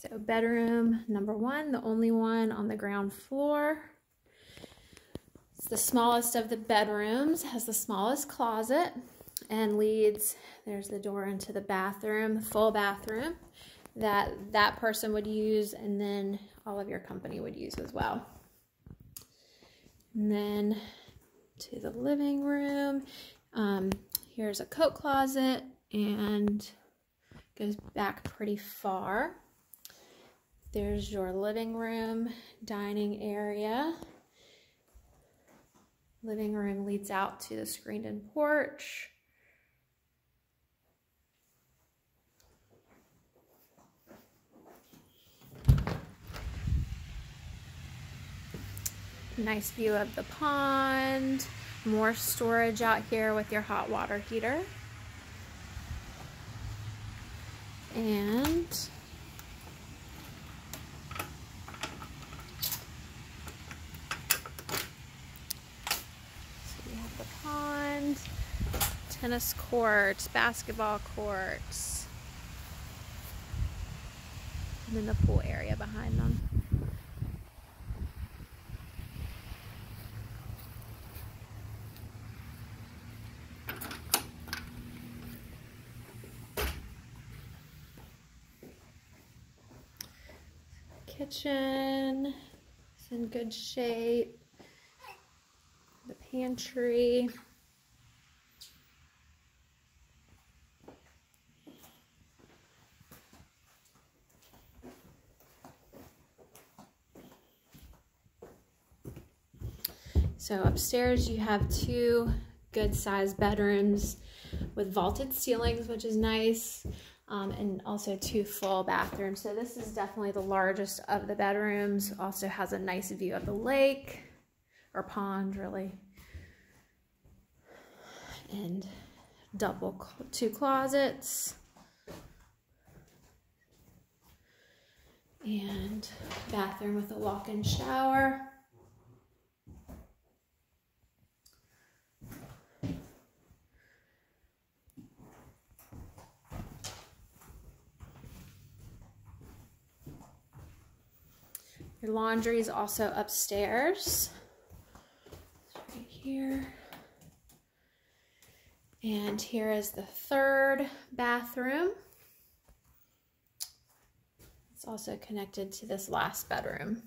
So bedroom number one, the only one on the ground floor. It's the smallest of the bedrooms, has the smallest closet and leads, there's the door into the bathroom, full bathroom that that person would use and then all of your company would use as well. And then to the living room. Um, here's a coat closet and goes back pretty far. There's your living room, dining area. Living room leads out to the screened-in porch. Nice view of the pond. More storage out here with your hot water heater. And so we have the pond, tennis courts, basketball courts, and then the pool area behind them. kitchen is in good shape. The pantry. So upstairs you have two good sized bedrooms with vaulted ceilings, which is nice um, and also two full bathrooms. So this is definitely the largest of the bedrooms. Also has a nice view of the lake or pond really. And double two closets. And bathroom with a walk-in shower. Your laundry is also upstairs. right here. And here is the third bathroom. It's also connected to this last bedroom.